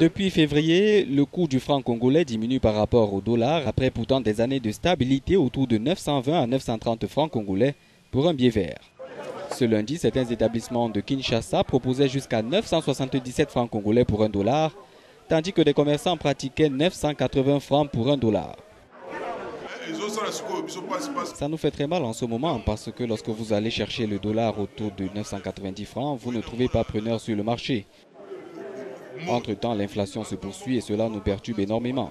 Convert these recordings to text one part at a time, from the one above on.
Depuis février, le coût du franc congolais diminue par rapport au dollar après pourtant des années de stabilité autour de 920 à 930 francs congolais pour un billet vert. Ce lundi, certains établissements de Kinshasa proposaient jusqu'à 977 francs congolais pour un dollar, tandis que des commerçants pratiquaient 980 francs pour un dollar. Ça nous fait très mal en ce moment parce que lorsque vous allez chercher le dollar autour de 990 francs, vous ne trouvez pas preneur sur le marché. Entre-temps, l'inflation se poursuit et cela nous perturbe énormément.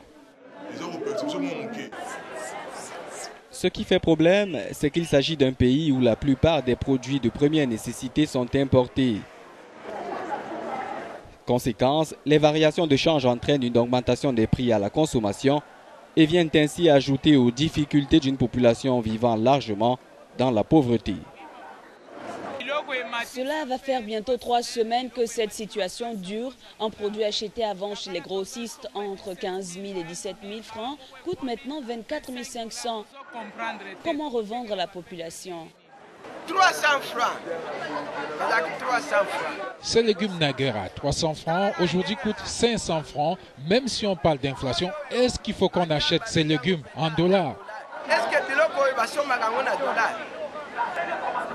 Ce qui fait problème, c'est qu'il s'agit d'un pays où la plupart des produits de première nécessité sont importés. Conséquence, les variations de change entraînent une augmentation des prix à la consommation et viennent ainsi ajouter aux difficultés d'une population vivant largement dans la pauvreté. Cela va faire bientôt trois semaines que cette situation dure. Un produit acheté avant chez les grossistes entre 15 000 et 17 000 francs coûte maintenant 24 500. Comment revendre la population? 300 francs. 300 francs. Ces légumes naguère à 300 francs, aujourd'hui coûtent 500 francs. Même si on parle d'inflation, est-ce qu'il faut qu'on achète ces légumes en dollars?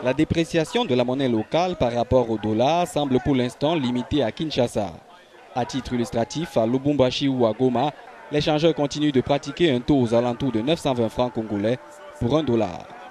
La dépréciation de la monnaie locale par rapport au dollar semble pour l'instant limitée à Kinshasa. À titre illustratif, à Lubumbashi ou à Goma, les changeurs continuent de pratiquer un taux aux alentours de 920 francs congolais pour un dollar.